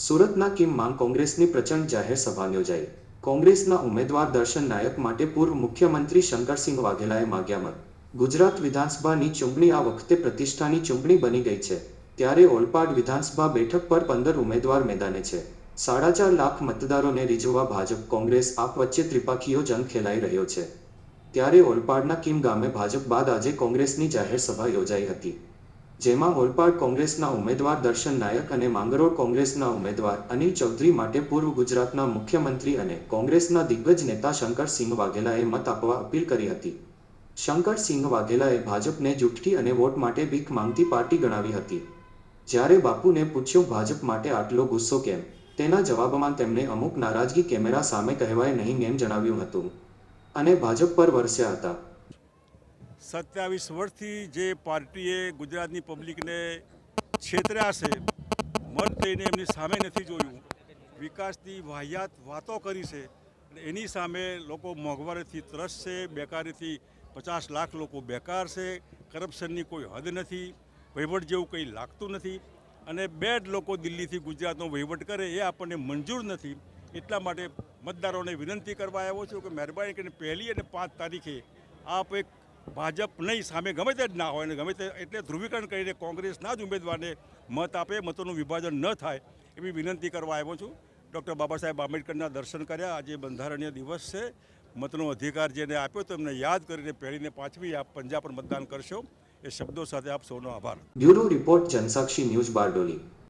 સુરતના કિમમાં કોંગ્રેસની પ્રચંડ જાહેર સભા યોજાઈ. કોંગ્રેસના ઉમેદવાર દર્શન નાયક માટે પૂર્વ મુખ્યમંત્રી શંકરસિંહ વાઘેલાએ માગ્યા મત. ગુજરાત વિધાનસભાની ચૂંટણી આ વખતે પ્રતિષ્ઠાની ચૂંટણી બની ગઈ છે. ત્યારે ઓલપાડ વિધાનસભા બેઠક પર પંદર ઉમેદવાર મેદાને છે. સાડા ચાર લાખ મતદારોને રીઝવવા ભાજપ કોંગ્રેસ આપ વચ્ચે ત્રિપાખીઓ જંગ ખેલાઈ રહ્યો છે. ત્યારે ઓલપાડના કિમ ગામે ભાજપ બાદ આજે કોંગ્રેસની જાહેર સભા યોજાઈ હતી. જેમાં ઓલપાડ કોંગ્રેસના ઉમેદવાર દર્શન નાયક અને માંગરોળ કોંગ્રેસના ઉમેદવાર અનિલ ચૌધરી માટે પૂર્વ ગુજરાતના મુખ્યમંત્રી અને કોંગ્રેસના દિગ્ગજ નેતા શંકરસિંહ વાઘેલાએ મત આપવા અપીલ કરી હતી. શંકરસિંહ વાઘેલાએ ભાજપને જુઠ્ઠી અને વોટ માટે ભીખ માંગતી પાર્ટી ગણાવી હતી. જ્યારે બાપુને પૂછ્યું, ભાજપ માટે આટલો ગુસ્સો કેમ? તેના જવાબમાં તેમણે અમુક નારાજગી કેમેરા સામે કહેવાય નહીં એમ જણાવ્યું હતું. અને ભાજપ પર વરસ્યા હતા. સત્યાવીસ વર્ષથી જે પાર્ટીએ ગુજરાતની પબ્લિકને છેતર્યા છે મત દઈને એમની સામે નથી જોયું. વિકાસની વાહિયાત વાતો કરી છે અને એની સામે લોકો મોંઘવારીથી ત્રસ છે, બેકારીથી પચાસ લાખ લોકો બેકાર છે, કરપ્શનની કોઈ હદ નથી, વહીવટ જેવું કંઈ લાગતું નથી અને બે જ લોકો દિલ્હીથી ગુજરાતનો વહીવટ કરે એ આપણને મંજૂર નથી. એટલા માટે મતદારોને વિનંતી કરવા આવ્યો છું કે મહેરબાની કરીને પહેલી અને પાંચ તારીખે આપ એક ભાજપ નહીં, સામે ગમે તે જ ના હોય ને ગમે તે એટલે ધ્રુવીકરણ કરીને કોંગ્રેસના જ ઉમેદવારને મત આપે, મતોનું વિભાજન ન થાય એવી વિનંતી કરવા આવ્યો છું. ડૉક્ટર બાબા સાહેબ આંબેડકરના દર્શન કર્યા. આજે બંધારણીય દિવસ છે. મતનો અધિકાર જેને આપ્યો તો એમને યાદ કરીને પહેરીને પાંચમી આપ પંજાબ પર મતદાન કરશો. એ શબ્દો સાથે આપ સૌનો આભાર. Bureau report Jansakshi news Bardoli.